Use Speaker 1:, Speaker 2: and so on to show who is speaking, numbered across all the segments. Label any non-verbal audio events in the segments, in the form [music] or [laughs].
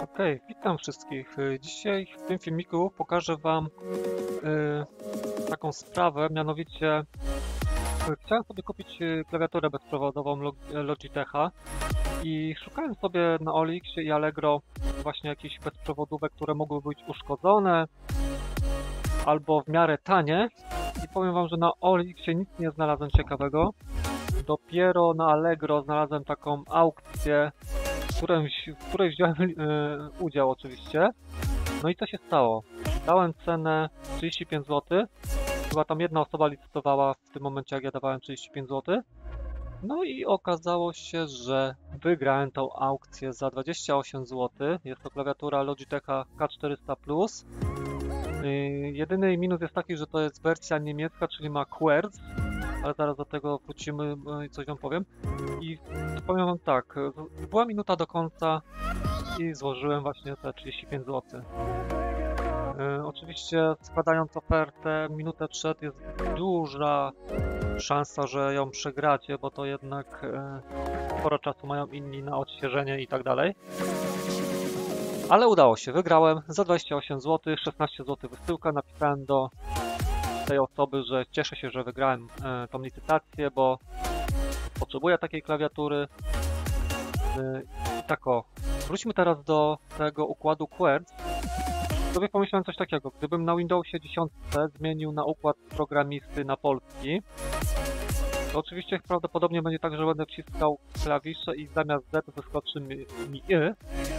Speaker 1: Okej, witam wszystkich. Y, Dzisiaj w tym filmiku pokażę Wam y, taką sprawę, mianowicie y, chciałem sobie kupić y, klawiaturę bezprzewodową Lo- Logitecha i szukałem sobie na Olixie i Allegro właśnie jakichś bezprzewodówek, które mogły być uszkodzone albo w miarę tanie i powiem Wam, że na Olixie nic nie znalazłem ciekawego. Dopiero na Allegro znalazłem taką aukcję w której wziąłem e, udział oczywiście. No i co się stało? Dałem cenę 35 zł. Chyba tam jedna osoba licytowała w tym momencie, jak ja dawałem 35 zł. No i okazało się, że wygrałem tą aukcję za 28 zł. Jest to klawiatura Logitecha K400 Plus. Yy, jedyny minus jest taki, że to jest wersja niemiecka, czyli ma Querz, ale zaraz do tego wrócimy yy, i coś wam powiem. I powiem wam tak, z- była minuta do końca i złożyłem właśnie te 35 zł. Yy, oczywiście składając ofertę minutę przed jest duża szansa, że ją przegracie, bo to jednak sporo czasu mają inni na odświeżenie i tak dalej. Ale udało się, wygrałem za 28 zł, 16 zł wysyłka, napisałem do tej osoby, że cieszę się, że wygrałem e, tą licytację, bo potrzebuję takiej klawiatury. E, I tak o, wróćmy teraz do tego układu Querz. Sobie pomyślałem coś takiego, gdybym na Windowsie 10 zmienił na układ programisty na polski, to oczywiście prawdopodobnie będzie tak, że będę wciskał klawisze i zamiast Z wyskoczy mi, mi Y,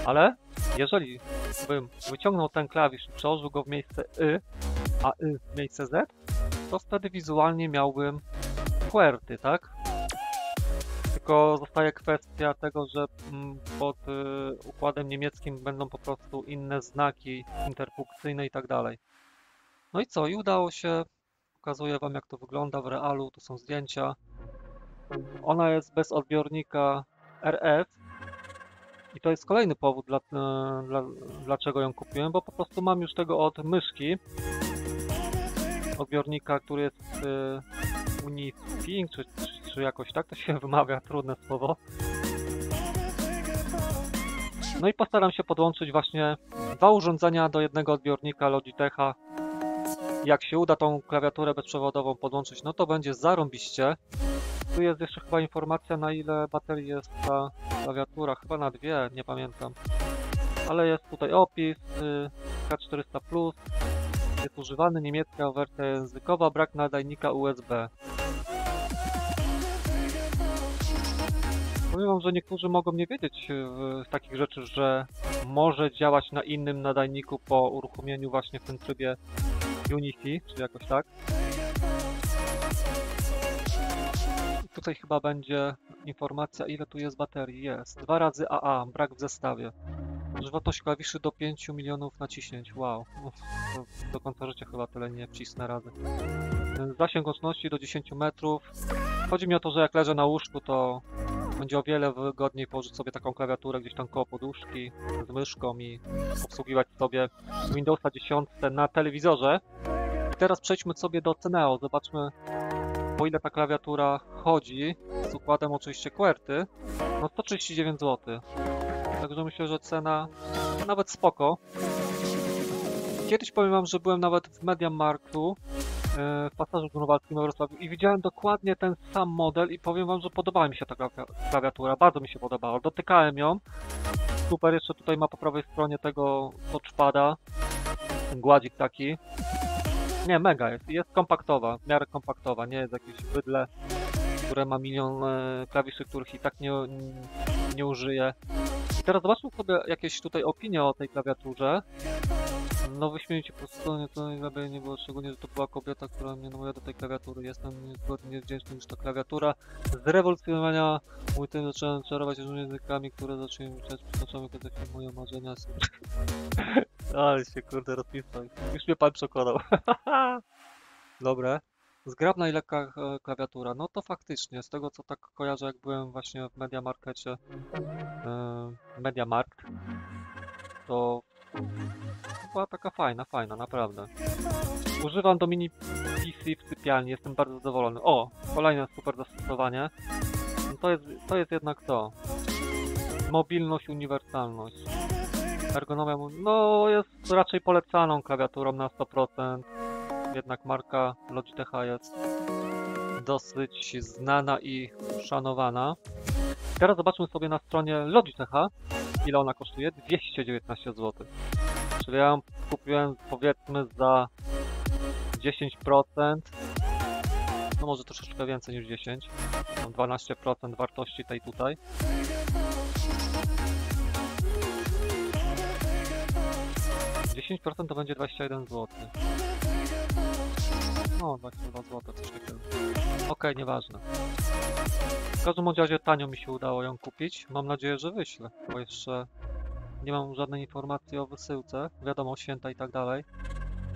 Speaker 1: ale jeżeli bym wyciągnął ten klawisz i przełożył go w miejsce Y, a Y w miejsce Z, to wtedy wizualnie miałbym QWERTY, tak? Tylko zostaje kwestia tego, że mm, pod y, układem niemieckim będą po prostu inne znaki interpunkcyjne i tak dalej. No i co? I udało się. Pokazuję Wam jak to wygląda w realu. Tu są zdjęcia. Ona jest bez odbiornika RF. I to jest kolejny powód, dla, e, dla, dlaczego ją kupiłem, bo po prostu mam już tego od myszki. Odbiornika, który jest y, Unifing, czy, czy, czy jakoś tak to się [laughs] wymawia, trudne słowo. No i postaram się podłączyć właśnie dwa urządzenia do jednego odbiornika Logitecha. Jak się uda tą klawiaturę bezprzewodową podłączyć, no to będzie zarąbiście. Tu jest jeszcze chyba informacja na ile baterii jest ta klawiatura, chyba na dwie, nie pamiętam. Ale jest tutaj opis, y, K400+, Plus, jest używany, niemiecka wersja językowa, brak nadajnika USB. Powiem wam, że niektórzy mogą nie wiedzieć y, takich rzeczy, że może działać na innym nadajniku po uruchomieniu właśnie w tym trybie Unity, czy jakoś tak. Tutaj chyba będzie informacja, ile tu jest baterii. Jest. Dwa razy AA, brak w zestawie. Żywotność klawiszy do 5 milionów naciśnięć. Wow. To do końca życia chyba tyle nie wcisnę razy. Zasięg łączności do 10 metrów. Chodzi mi o to, że jak leżę na łóżku, to będzie o wiele wygodniej położyć sobie taką klawiaturę gdzieś tam koło poduszki z myszką i obsługiwać sobie Windowsa 10 na telewizorze. I teraz przejdźmy sobie do Ceneo. Zobaczmy po ile ta klawiatura chodzi, z układem oczywiście QWERTY, no 139 zł. Także myślę, że cena nawet spoko. Kiedyś powiem wam, że byłem nawet w Mediamarktu e, w pasażu grunwaldzkim we Wrocławiu i widziałem dokładnie ten sam model i powiem wam, że podobała mi się ta klawi- klawiatura, bardzo mi się podobała. Dotykałem ją. Super, jeszcze tutaj ma po prawej stronie tego touchpada, ten gładzik taki. Nie, mega jest. Jest kompaktowa, w miarę kompaktowa, nie jest jakieś bydle, które ma milion e, klawiszy, których i tak nie, nie użyję. I teraz zobaczmy sobie jakieś tutaj opinie o tej klawiaturze. No wyśmienicie po stronie, to żeby nie było, szczególnie, że to była kobieta, która mnie namawia do tej klawiatury. Jestem niezgodnie wdzięczny, że ta klawiatura z rewolucjonowania mój tym zacząłem czarować różnymi językami, które zaczęły mi czytać przytoczone, kiedy moje marzenia. [laughs] Ale się kurde rozpisał. Już mnie pan przekonał. [laughs] Dobre. Zgrabna i lekka e, klawiatura. No to faktycznie, z tego co tak kojarzę, jak byłem właśnie w Media Markecie, e, Media Markt, to była taka fajna, fajna, naprawdę. Używam do mini PC w sypialni, jestem bardzo zadowolony. O, kolejne super zastosowanie. No to jest, to jest jednak to. Mobilność, uniwersalność. Ergonomia, no jest raczej polecaną klawiaturą na 100%. Jednak marka Logitecha jest dosyć znana i szanowana. Teraz zobaczmy sobie na stronie Logitecha, ile ona kosztuje. 219 zł. Czyli ja ją kupiłem powiedzmy za 10%. No może troszeczkę więcej niż 10. Mam 12% wartości tej tutaj. Dziesięć procent to będzie 21 zł. No, 22 zł, coś takiego. Okej, nieważne. W każdym razie tanio mi się udało ją kupić. Mam nadzieję, że wyślę, bo jeszcze nie mam żadnej informacji o wysyłce. Wiadomo, święta i tak dalej.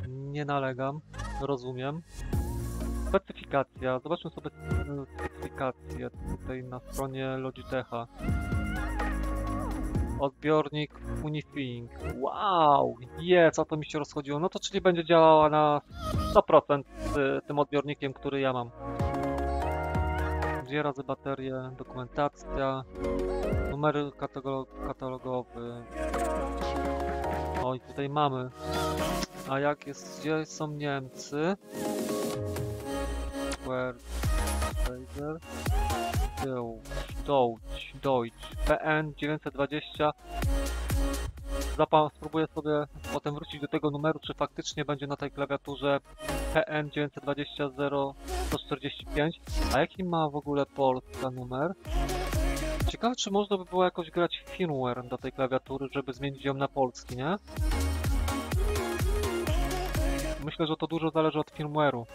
Speaker 1: Nie nalegam, rozumiem. Specyfikacja. Zobaczmy sobie specyfikację tutaj na stronie Logitecha. Odbiornik Unifying. Wow! Jest, a to mi się rozchodziło. No to czyli będzie działała na 100% z tym odbiornikiem, który ja mam. Dwie razy baterie, dokumentacja, numery katalo katalogowy. Oj, tutaj mamy. A jak jest, gdzie są Niemcy? Where Razer? Deutsch, Deutsch, PN 920. Zapa spróbuję sobie potem wrócić do tego numeru, czy faktycznie będzie na tej klawiaturze PN 920 145. A jaki ma w ogóle Polska numer? Ciekawe, czy można by było jakoś grać firmware do tej klawiatury, żeby zmienić ją na polski, nie? Myślę, że to dużo zależy od firmware'u,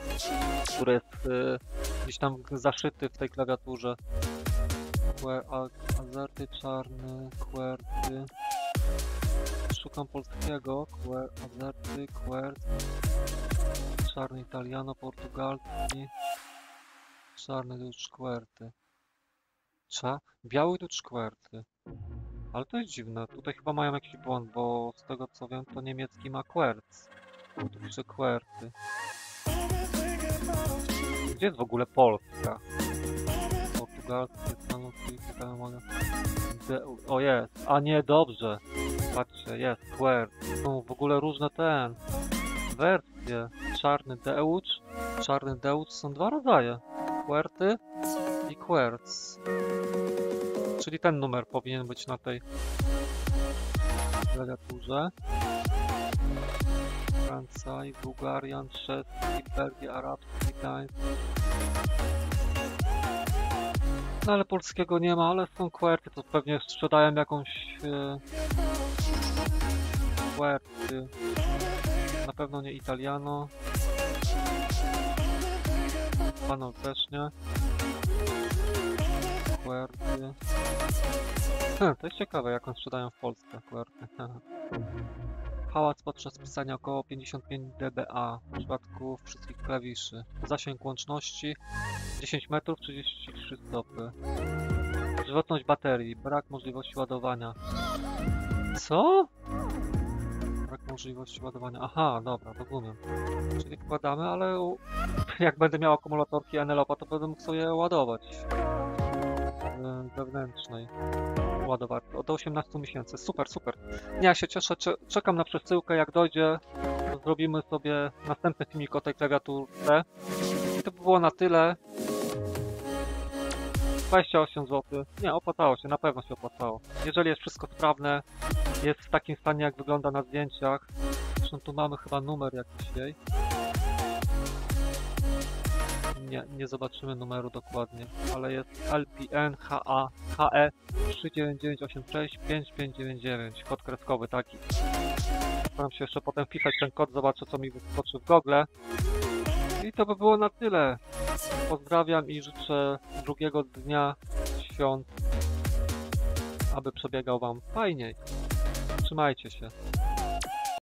Speaker 1: który jest y, gdzieś tam zaszyty w tej klawiaturze. Azerty czarny, QWERTY. Szukam polskiego. Azerty, QWERT. Czarny italiano, portugalski. Czarny Dutch QWERTY. Cza? Biały Dutch QWERTY. Ale to jest dziwne. Tutaj chyba mają jakiś błąd, bo z tego co wiem, to niemiecki ma QWERTZ. Tu pisze QWERTY. Gdzie jest w ogóle Polska? Mogę. O jest, a nie, dobrze. Patrzcie, jest, QWERTY. Są w ogóle różne ten. Wersje. Czarny Deutsch. Czarny Deutsch są dwa rodzaje. QWERTY i QWERTZ. Czyli ten numer powinien być na tej klawiaturze. Francja i Bułgarian, czeski, Belgia, arabski, Gdańsk. Ale polskiego nie ma, ale są QWERTY, to pewnie sprzedają jakąś e, QWERTY. Na pewno nie Italiano. Panel też nie. QWERTY. Hm, to jest ciekawe, jak on sprzedają w Polsce QWERTY. [laughs] Pałac podczas pisania około 55 dBA w przypadku wszystkich klawiszy. Zasięg łączności 10 metrów 33 stopy. Żywotność baterii, brak możliwości ładowania. Co? Brak możliwości ładowania. Aha, dobra, rozumiem. Czyli wkładamy, ale jak będę miał akumulatorki Enelopa, to będę mógł sobie ładować. Z wewnętrznej ładowarki. Od 18 miesięcy. Super, super. Ja się cieszę, cze- czekam na przesyłkę, jak dojdzie, zrobimy sobie następny filmik o tej klawiaturze. I to by było na tyle. 28 zł. Nie, opłacało się, na pewno się opłacało. Jeżeli jest wszystko sprawne, jest w takim stanie, jak wygląda na zdjęciach. Zresztą tu mamy chyba numer jakiś jej. Nie, nie zobaczymy numeru dokładnie, ale jest LPN HA HE 39986 5599, kod kreskowy taki. Staram się jeszcze potem wpisać ten kod, zobaczę co mi wyskoczy w Google. I to by było na tyle. Pozdrawiam i życzę drugiego dnia świąt, aby przebiegał Wam fajniej. Trzymajcie się.